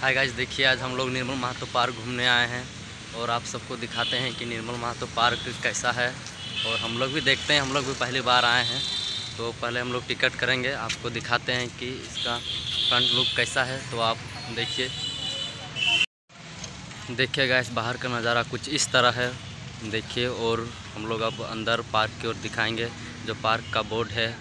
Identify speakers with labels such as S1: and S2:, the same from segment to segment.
S1: Hi guys देखिए, आज हम लोग निर्मल महतो पार्क घूमने आए हैं और आप सबको दिखाते हैं कि निर्मल महतो पार्क कैसा है और हम लोग भी देखते हैं, हम लोग भी पहली बार आए हैं। तो पहले हम लोग टिकट करेंगे, आपको दिखाते हैं कि इसका फ्रंट लुक कैसा है तो आप देखिए। देखिए गाइस बाहर का नज़ारा कुछ इस तरह है, देखिए, और हम लोग अब अंदर पार्क की ओर दिखाएँगे, जो पार्क का बोर्ड है।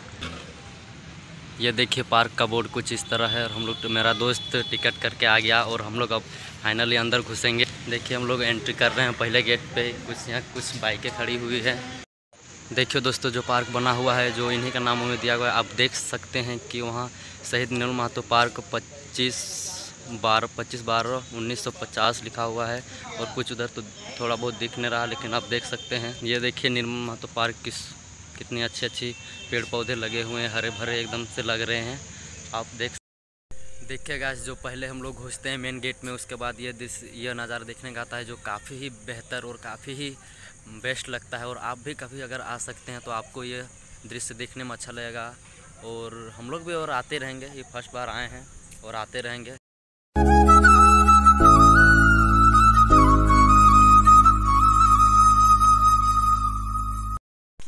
S1: ये देखिए पार्क का बोर्ड कुछ इस तरह है और हम लोग तो मेरा दोस्त टिकट करके आ गया और हम लोग अब फाइनली अंदर घुसेंगे। देखिए हम लोग एंट्री कर रहे हैं पहले गेट पे, कुछ यहाँ कुछ बाइकें खड़ी हुई है। देखिए दोस्तों जो पार्क बना हुआ है, जो इन्हीं का नाम हमें दिया हुआ है, आप देख सकते हैं कि वहाँ शहीद निर्मल महतो पार्क पच्चीस बारह पच्चीस बारह उन्नीस सौ पचास लिखा हुआ है और कुछ उधर तो थोड़ा बहुत दिख नहीं रहा, लेकिन आप देख सकते हैं। ये देखिए निर्मल महतो पार्क किस कितनी अच्छी अच्छी पेड़ पौधे लगे हुए हैं हरे भरे एकदम से लग रहे हैं। आप देख देखिएगा जो पहले हम लोग घुसते हैं मेन गेट में, उसके बाद ये दिस यह नज़ारा देखने का आता है जो काफ़ी ही बेहतर और काफ़ी ही बेस्ट लगता है। और आप भी कभी अगर आ सकते हैं तो आपको ये दृश्य देखने में अच्छा लगेगा। और हम लोग भी और आते रहेंगे, ये फ़र्स्ट बार आए हैं और आते रहेंगे।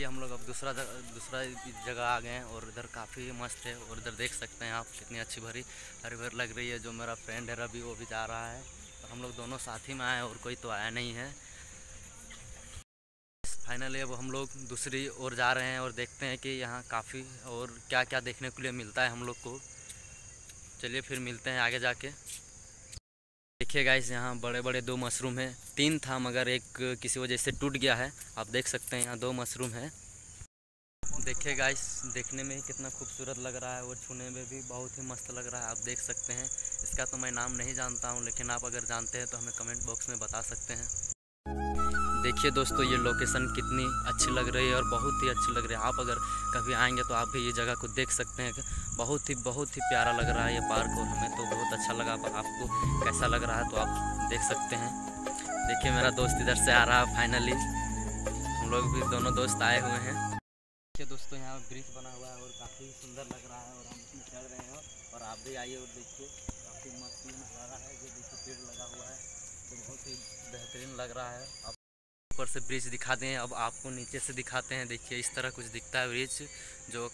S1: हम लोग अब दूसरा दूसरा जगह आ गए हैं और इधर काफ़ी मस्त है और इधर देख सकते हैं आप कितनी अच्छी भरी हरी भरी लग रही है। जो मेरा फ्रेंड है, रवि, वो भी जा रहा है और हम लोग दोनों साथ ही में आए और कोई तो आया नहीं है। फाइनली अब हम लोग दूसरी ओर जा रहे हैं और देखते हैं कि यहाँ काफ़ी और क्या क्या देखने के लिए मिलता है हम लोग को। चलिए फिर मिलते हैं आगे जाके। देखिए गाइस यहाँ बड़े बड़े दो मशरूम हैं। तीन था, मगर एक किसी वजह से टूट गया है। आप देख सकते हैं, यहाँ दो मशरूम है। देखिए गाइस देखने में ही कितना खूबसूरत लग रहा है और छूने में भी बहुत ही मस्त लग रहा है। आप देख सकते हैं, इसका तो मैं नाम नहीं जानता हूँ, लेकिन आप अगर जानते हैं तो हमें कमेंट बॉक्स में बता सकते हैं। देखिए दोस्तों, ये लोकेशन कितनी अच्छी लग रही है और बहुत ही अच्छी लग रही है। आप अगर कभी आएँगे तो आप भी ये जगह को देख सकते हैं। बहुत ही बहुत ही प्यारा लग रहा है ये पार्क और हमें तो बहुत अच्छा लगा। आपको कैसा लग रहा है तो आप देख सकते हैं। देखिए मेरा दोस्त इधर से आ रहा है फाइनली हम लोग भी दोनों दोस्त आए हुए हैं। देखिए दोस्तों, यहाँ ब्रिज बना हुआ है और काफ़ी सुंदर लग रहा है और हम इसमें चढ़ रहे हैं। और आप भी आइए और देखिए, काफ़ी मस्त नज़ारा है। जो देखिए, पेड़ लगा हुआ है। तो बहुत ही बेहतरीन लग रहा है। आप ऊपर से ब्रिज दिखा दें। अब आपको नीचे से दिखाते हैं। देखिए, इस तरह कुछ दिखता है ब्रिज, जो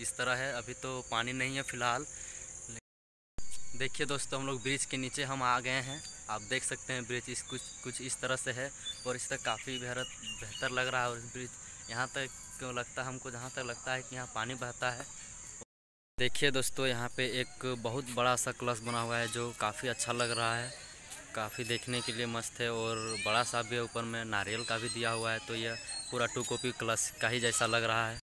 S1: इस तरह है। अभी तो पानी नहीं है फ़िलहाल। देखिए दोस्तों, हम लोग ब्रिज के नीचे हम आ गए हैं। आप देख सकते हैं ब्रिज इस कुछ कुछ इस तरह से है और इस तक काफ़ी बेहतर बेहतर लग रहा है और ब्रिज यहाँ तक क्यों लगता है, हमको जहाँ तक लगता है कि यहाँ पानी बहता है। देखिए दोस्तों, यहाँ पे एक बहुत बड़ा सा क्लस बना हुआ है जो काफ़ी अच्छा लग रहा है, काफ़ी देखने के लिए मस्त है और बड़ा सा भी ऊपर में नारियल का भी दिया हुआ है तो यह पूरा टू कॉपी क्लस का ही जैसा लग रहा है।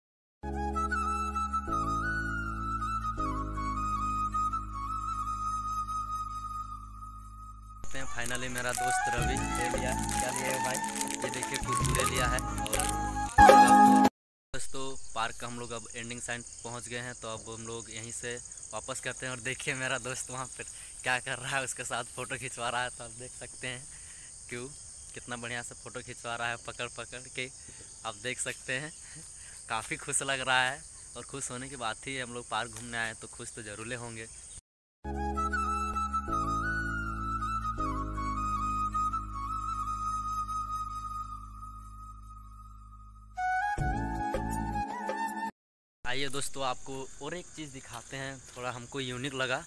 S1: फाइनली मेरा दोस्त रवि ले लिया। क्या है भाई? ये देखिए, कुछ लिया है। और दोस्तों, पार्क का हम लोग अब एंडिंग साइड पहुँच गए हैं तो अब हम लोग यहीं से वापस करते हैं। और देखिए, मेरा दोस्त वहाँ पर क्या कर रहा है, उसके साथ फ़ोटो खिंचवा रहा है तो आप देख सकते हैं। क्यों? कितना बढ़िया से फ़ोटो खिंचवा रहा है पकड़ पकड़ के आप देख सकते हैं। काफ़ी खुश लग रहा है। और खुश होने की बात ही हम लोग पार्क घूमने आए तो खुश तो ज़रूर होंगे। आइए दोस्तों, आपको और एक चीज़ दिखाते हैं। थोड़ा हमको यूनिक लगा।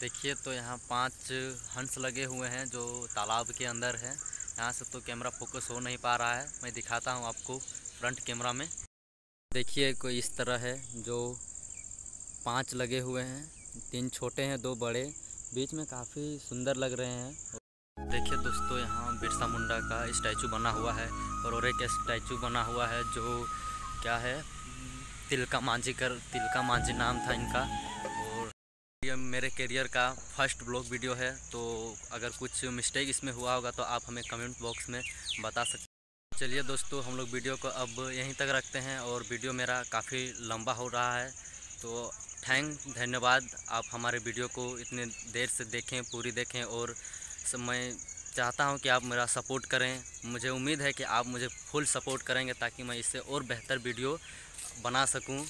S1: देखिए तो यहाँ पाँच हंस लगे हुए हैं जो तालाब के अंदर है। यहाँ से तो कैमरा फोकस हो नहीं पा रहा है। मैं दिखाता हूँ आपको फ्रंट कैमरा में। देखिए, कोई इस तरह है जो पाँच लगे हुए हैं। तीन छोटे हैं, दो बड़े। बीच में काफ़ी सुंदर लग रहे हैं। देखिए दोस्तों, यहाँ बिरसा मुंडा का स्टैचू बना हुआ है और एक स्टैचू बना हुआ है जो क्या है? तिलका मांझी कर, तिलका मांझी नाम था इनका। और ये मेरे करियर का फ़र्स्ट ब्लॉग वीडियो है तो अगर कुछ मिस्टेक इसमें हुआ होगा तो आप हमें कमेंट बॉक्स में बता सकते चलिए दोस्तों, हम लोग वीडियो को अब यहीं तक रखते हैं, और वीडियो मेरा काफ़ी लंबा हो रहा है। तो थैंक धन्यवाद। आप हमारे वीडियो को इतने देर से देखें, पूरी देखें, और मैं चाहता हूँ कि आप मेरा सपोर्ट करें। मुझे उम्मीद है कि आप मुझे फुल सपोर्ट करेंगे, ताकि मैं इससे और बेहतर वीडियो बना सकूँ।